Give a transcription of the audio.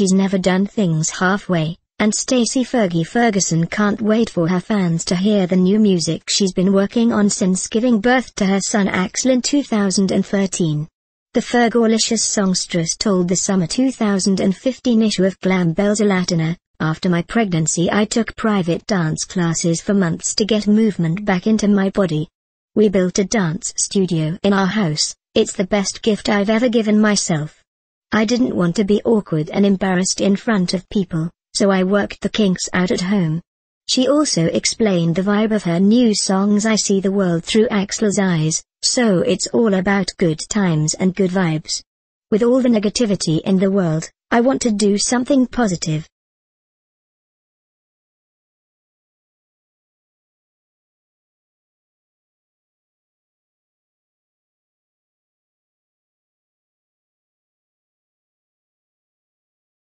she's never done things halfway, and Stacy Fergie Ferguson can't wait for her fans to hear the new music she's been working on since giving birth to her son Axl in 2013. The Fergalicious songstress told the summer 2015 issue of Glam Belleza Latina, after my pregnancy I took private dance classes for months to get movement back into my body. We built a dance studio in our house, it's the best gift I've ever given myself. I didn't want to be awkward and embarrassed in front of people, so I worked the kinks out at home. She also explained the vibe of her new songs I See the World Through Axl's Eyes, so it's all about good times and good vibes. With all the negativity in the world, I want to do something positive,